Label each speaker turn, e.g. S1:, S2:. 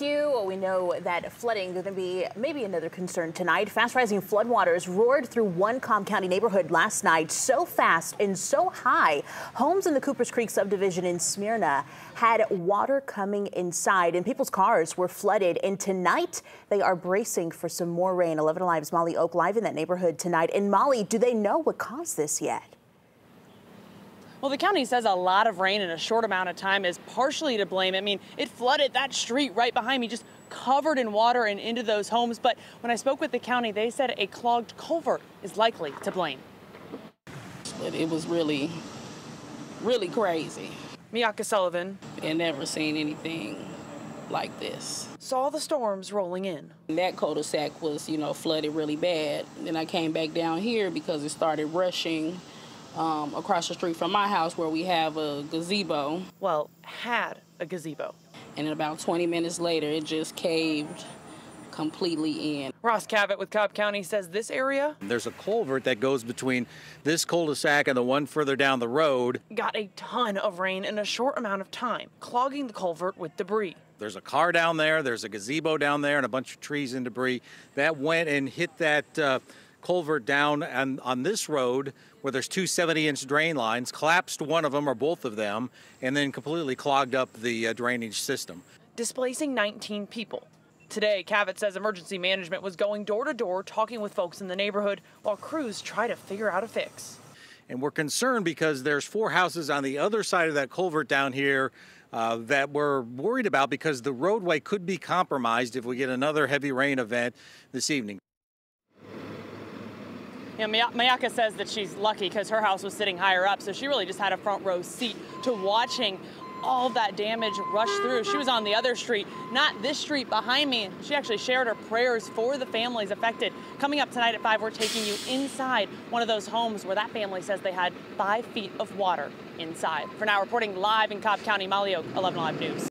S1: You, we know that flooding is going to be maybe another concern tonight. Fast rising floodwaters roared through one Cobb County neighborhood last night so fast and so high. Homes in the Coopers Creek subdivision in Smyrna had water coming inside and people's cars were flooded. And tonight they are bracing for some more rain. 11 Alive's Molly Oak live in that neighborhood tonight. And Molly, do they know what caused this yet?
S2: Well, the county says a lot of rain in a short amount of time is partially to blame. I mean, it flooded that street right behind me, just covered in water and into those homes. But when I spoke with the county, they said a clogged culvert is likely to blame.
S3: But it was really, really crazy.
S2: Miaka Sullivan.
S3: I never seen anything like this.
S2: Saw the storms rolling in.
S3: That cul-de-sac was, you know, flooded really bad. Then I came back down here because it started rushing um, across the street from my house where we have a gazebo.
S2: Well, had a gazebo.
S3: And about 20 minutes later, it just caved completely in.
S2: Ross Cavett with Cobb County says this area.
S4: There's a culvert that goes between this cul-de-sac and the one further down the road.
S2: Got a ton of rain in a short amount of time, clogging the culvert with debris.
S4: There's a car down there, there's a gazebo down there, and a bunch of trees and debris that went and hit that. Uh, culvert down and on this road where there's two 70 inch drain lines, collapsed one of them or both of them, and then completely clogged up the uh, drainage system.
S2: Displacing 19 people. Today, Cavett says emergency management was going door to door talking with folks in the neighborhood while crews try to figure out a fix.
S4: And we're concerned because there's four houses on the other side of that culvert down here uh, that we're worried about because the roadway could be compromised if we get another heavy rain event this evening.
S2: You know, Mayaka says that she's lucky because her house was sitting higher up, so she really just had a front row seat to watching all that damage rush through. She was on the other street, not this street behind me. She actually shared her prayers for the families affected. Coming up tonight at 5, we're taking you inside one of those homes where that family says they had five feet of water inside. For now, reporting live in Cobb County, Molly Oak, 11 Alive News.